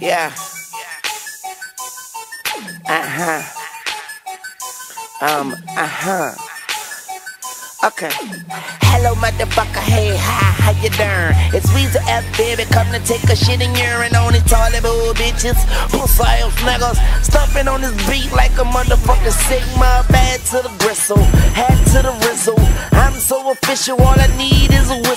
Yeah. Uh huh. Um, uh huh. Okay. Hello, motherfucker. Hey, hi, how you doing? It's Weezy F, baby. Come to take a shit and urine on these toilet bowl bitches. Pussy ass niggas. Stumping on this beat like a motherfucking Sigma. Bad to the gristle. Hat to the rizzle. I'm so official. All I need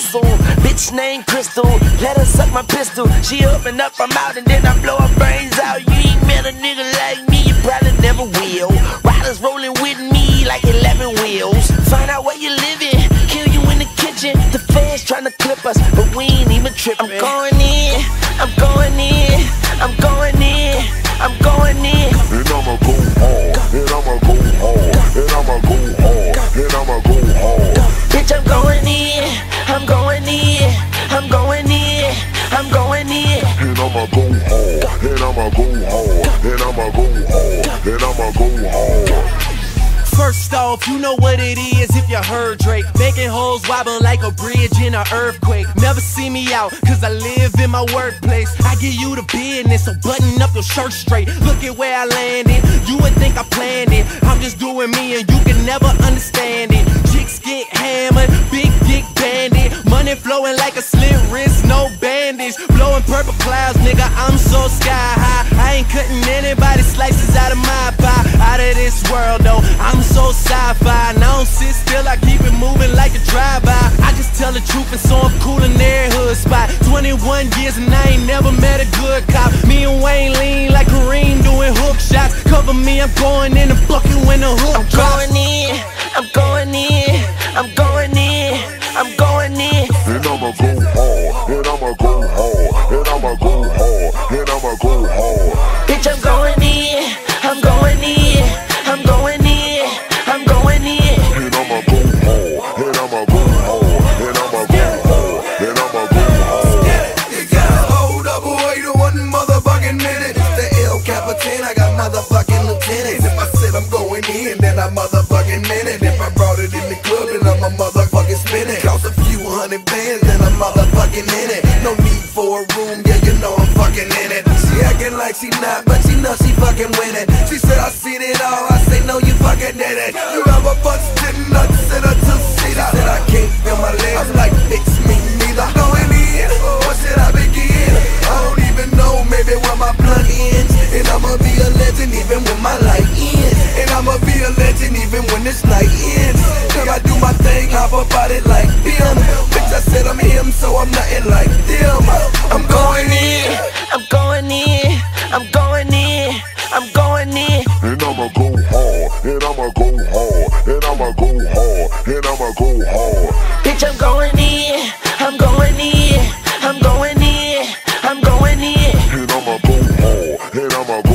Bitch named Crystal. Let her suck my pistol. She open up, I'm out, and then I blow her brains out. You ain't met a nigga like me. You probably never will. Riders rolling with me like 11 wheels. Find out where you living, kill you in the kitchen. The fans trying to clip us, but we ain't even tripping. I'm going hard, and I'ma go hard, and I'ma go hard. First off, you know what it is if you heard Drake. Making holes wobble like a bridge in an earthquake. Never see me out, cause I live in my workplace. I give you the business, so button up your shirt straight. Look at where I landed, you would think I planned it. I'm just doing me and you can never understand it. Chicks get hammered, big dick bandit. Money flowing like a slit wrist, no bandage. Blowing purple clouds, nigga, I'm so sky high. I ain't cutting anybody slices out of my pie. Out of this world, though, I'm so sci-fi. And I don't sit still, I keep it moving like a drive-by. I just tell the truth and so I'm cool in their hood spot. 21 years and I ain't never met a good cop. Me and Wayne lean like Kareem doing hook shots. Cover me, I'm going in and fuck you when the hook I'm drops. going in, motherfucking lieutenants. If I said I'm going in, then I motherfucking in it. If I brought it in the club, then I'm a motherfucking spin it. Cost a few hundred bands, then I'm motherfucking in it. No need for a room, yeah, you know I'm fucking in it. She acting like she not, but she know she fucking it. She said I seen it all, I say no, you fucking did it. You even when my life ends. And I'ma be a legend even when this night ends. Cause I do my thing, hop about it like them. Bitch, I said I'm him, so I'm nothing like them. I'm going in, I'm going in, I'm going in, I'm going in. And I'ma go hard, and I'ma go hard, and I'ma go hard, and I'ma go hard. Bitch, I'm going in, I'm going in, I'm going in, I'm going in. And I'ma go hard, and I'ma go